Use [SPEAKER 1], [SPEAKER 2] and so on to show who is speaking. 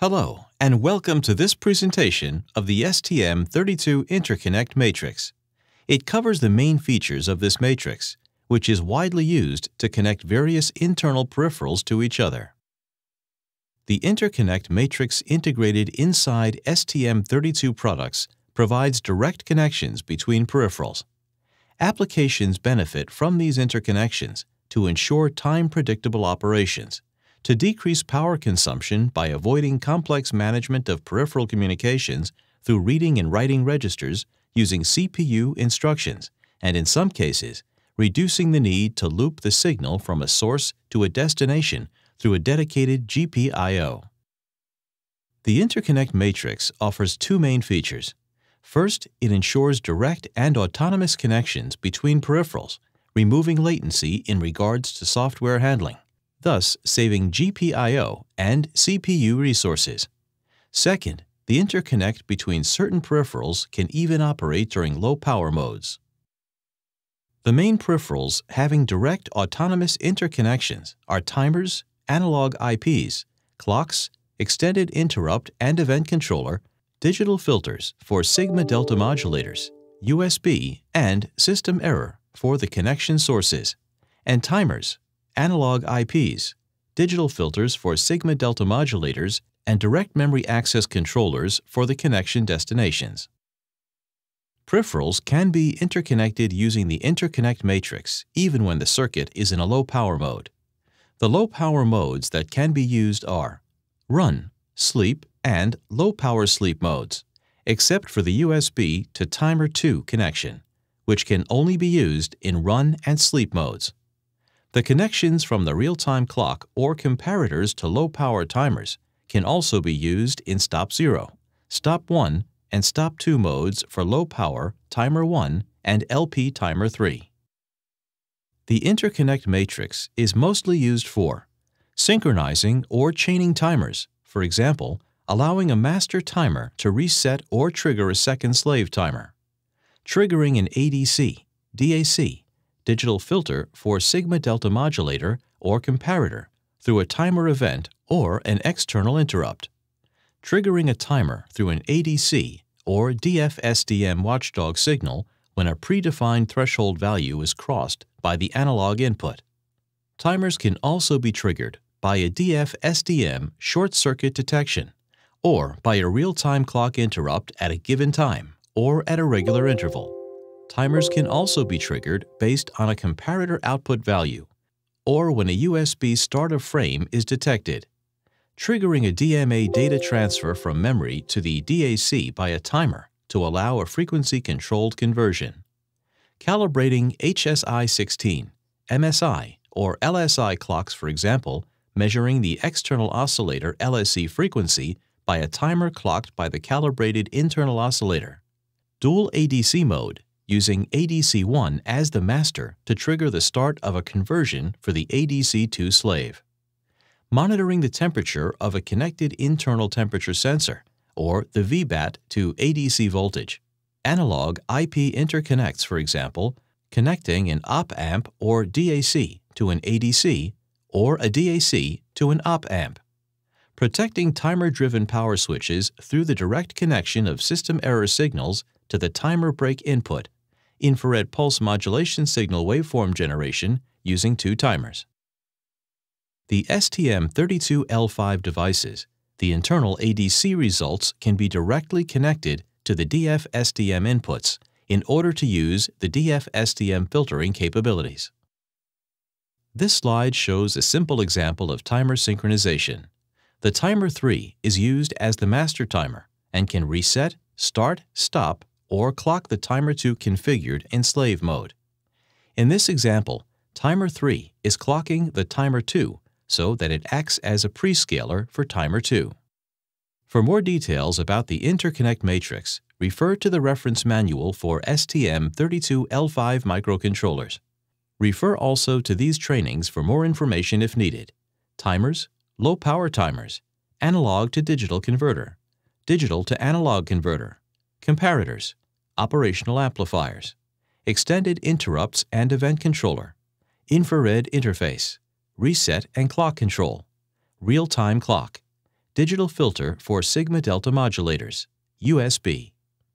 [SPEAKER 1] Hello, and welcome to this presentation of the STM32 Interconnect Matrix. It covers the main features of this matrix, which is widely used to connect various internal peripherals to each other. The interconnect matrix integrated inside STM32 products provides direct connections between peripherals. Applications benefit from these interconnections to ensure time-predictable operations, to decrease power consumption by avoiding complex management of peripheral communications through reading and writing registers using CPU instructions, and in some cases, reducing the need to loop the signal from a source to a destination through a dedicated GPIO. The interconnect matrix offers two main features. First, it ensures direct and autonomous connections between peripherals, removing latency in regards to software handling, thus saving GPIO and CPU resources. Second, the interconnect between certain peripherals can even operate during low power modes. The main peripherals having direct autonomous interconnections are timers, analog IPs, clocks, extended interrupt and event controller, digital filters for sigma delta modulators, USB, and system error for the connection sources, and timers, analog IPs, digital filters for sigma delta modulators, and direct memory access controllers for the connection destinations. Peripherals can be interconnected using the interconnect matrix even when the circuit is in a low power mode. The low power modes that can be used are run, sleep, and low power sleep modes, except for the USB to timer 2 connection, which can only be used in run and sleep modes. The connections from the real-time clock or comparators to low power timers can also be used in stop 0, stop 1, and stop 2 modes for low power timer 1 and LP timer 3. The interconnect matrix is mostly used for synchronizing or chaining timers, for example, allowing a master timer to reset or trigger a second slave timer, triggering an ADC, DAC, digital filter for sigma delta modulator or comparator through a timer event or an external interrupt, triggering a timer through an ADC or DFSDM watchdog signal when a predefined threshold value is crossed by the analog input. Timers can also be triggered by a DF-SDM short circuit detection or by a real-time clock interrupt at a given time or at a regular interval. Timers can also be triggered based on a comparator output value or when a USB start of frame is detected. Triggering a DMA data transfer from memory to the DAC by a timer to allow a frequency-controlled conversion. Calibrating HSI-16, MSI, or LSI clocks, for example, measuring the external oscillator LSE frequency by a timer clocked by the calibrated internal oscillator. Dual ADC mode, using ADC1 as the master to trigger the start of a conversion for the ADC2 slave. Monitoring the temperature of a connected internal temperature sensor or the VBAT to ADC voltage. Analog IP interconnects, for example, connecting an op-amp or DAC to an ADC or a DAC to an op-amp. Protecting timer-driven power switches through the direct connection of system error signals to the timer break input, infrared pulse modulation signal waveform generation using two timers. The STM32L5 devices the internal ADC results can be directly connected to the DF-SDM inputs in order to use the DF-SDM filtering capabilities. This slide shows a simple example of timer synchronization. The timer 3 is used as the master timer and can reset, start, stop, or clock the timer 2 configured in slave mode. In this example, timer 3 is clocking the timer 2 so that it acts as a prescaler for timer 2. For more details about the interconnect matrix, refer to the reference manual for STM32L5 microcontrollers. Refer also to these trainings for more information if needed. Timers, low power timers, analog to digital converter, digital to analog converter, comparators, operational amplifiers, extended interrupts and event controller, infrared interface, reset and clock control, real-time clock, Digital Filter for Sigma Delta Modulators, USB.